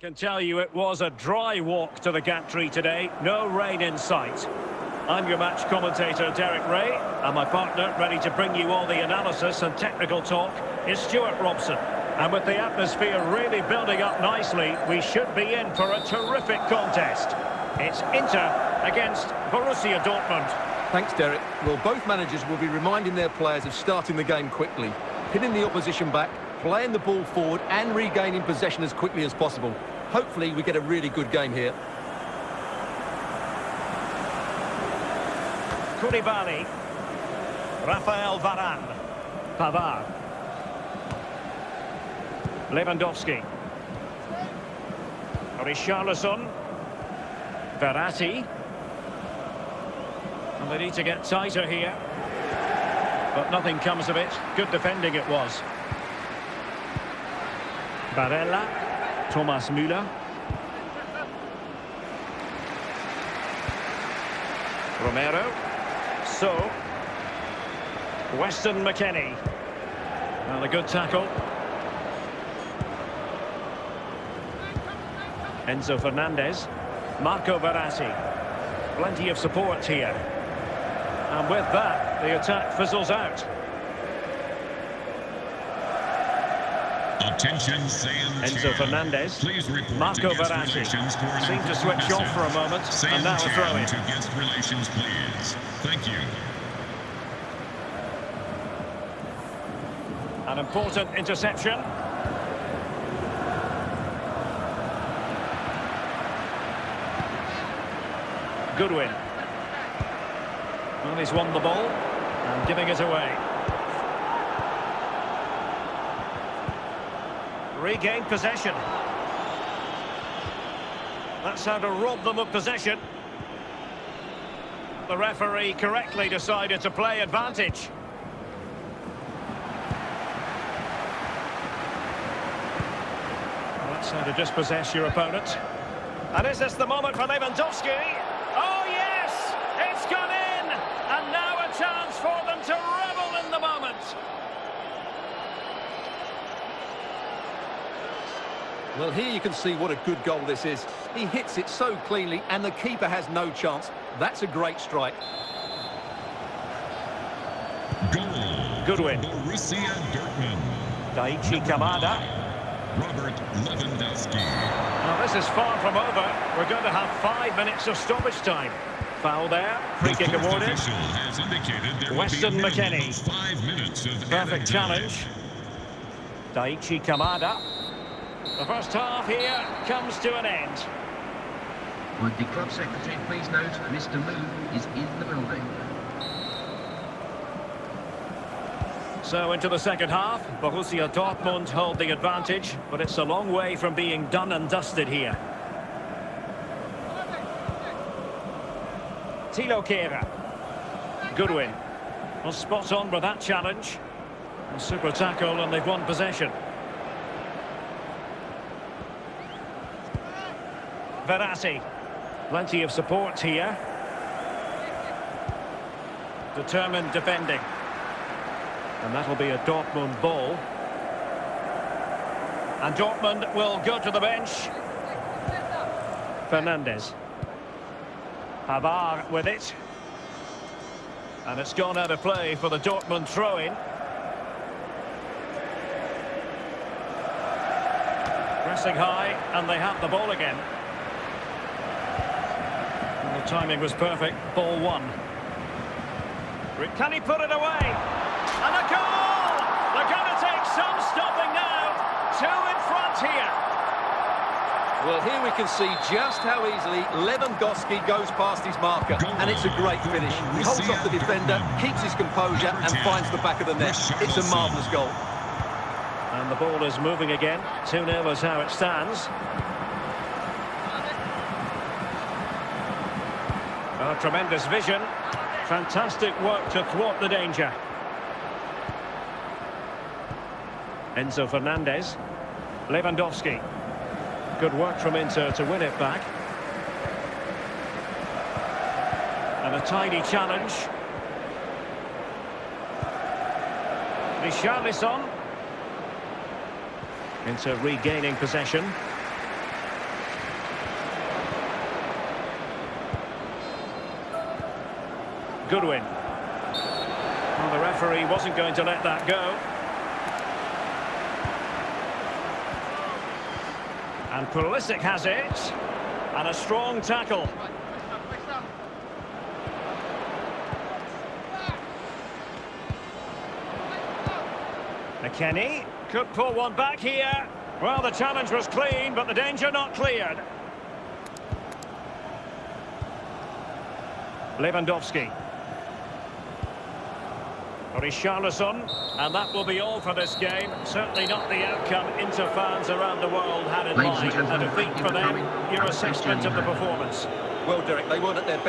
can tell you it was a dry walk to the gantry today. No rain in sight. I'm your match commentator, Derek Ray, and my partner, ready to bring you all the analysis and technical talk, is Stuart Robson. And with the atmosphere really building up nicely, we should be in for a terrific contest. It's Inter against Borussia Dortmund. Thanks, Derek. Well, both managers will be reminding their players of starting the game quickly, pinning the opposition back, playing the ball forward and regaining possession as quickly as possible. Hopefully we get a really good game here. Koulibaly. Rafael Varane. Pavard. Lewandowski. Richarlison. Verratti. And they need to get tighter here. But nothing comes of it. Good defending it was. Barella, Thomas Müller. Romero. So, Weston McKennie. And a good tackle. Enzo Fernandez. Marco Verratti. Plenty of support here. And with that, the attack fizzles out. Attention, Enzo Fernandez. Please Marco Verratti seemed to switch off for a moment, and now a throw in. To guest relations, please. Thank you. An important interception. Goodwin. Well, he's won the ball and giving it away. Regained possession. That's how to rob them of possession. The referee correctly decided to play advantage. That's how to dispossess your opponent. And is this the moment for Lewandowski? Oh, yes! It's gone in! And now a chance for them to revel in the moment. Well, here you can see what a good goal this is. He hits it so cleanly, and the keeper has no chance. That's a great strike. Goal. Goodwin. Borussia Dortmund. Daichi Kamada. Robert Lewandowski. Now, this is far from over. We're going to have five minutes of stoppage time. Foul there. Free kick the fourth awarded. official has indicated there Weston will be a McKennie. five minutes of Perfect added time. challenge. Daichi Kamada. The first half here comes to an end. Would the club secretary please note Mr. Moon is in the building. So into the second half, Borussia Dortmund hold the advantage, but it's a long way from being done and dusted here. Thilo Kehrer. Goodwin. Well, spot on with that challenge. A super tackle and they've won possession. Verratti. Plenty of support here. Determined defending. And that'll be a Dortmund ball. And Dortmund will go to the bench. Fernandez. Pavard with it. And it's gone out of play for the Dortmund throw-in. Pressing high, and they have the ball again. And the timing was perfect. Ball one. Can he put it away? And a goal! They're going to take some stopping now. Two in front here. Well, here we can see just how easily Lewandowski goes past his marker. And it's a great finish. He holds off the defender, keeps his composure, and finds the back of the net. It's a marvellous goal. And the ball is moving again. 2-0 is how it stands. Oh, tremendous vision. Fantastic work to thwart the danger. Enzo Fernandez. Lewandowski. Good work from Inter to win it back. And a tidy challenge. Richarlison. Inter regaining possession. Goodwin. Well, the referee wasn't going to let that go. And Pulisic has it. And a strong tackle. McKennie could pull one back here. Well, the challenge was clean, but the danger not cleared. Lewandowski. Richarlison, and that will be all for this game. Certainly not the outcome Inter fans around the world had in Ladies mind. A defeat for for them, coming. your a safe assessment of the performance. Well, Derek, they weren't at their best.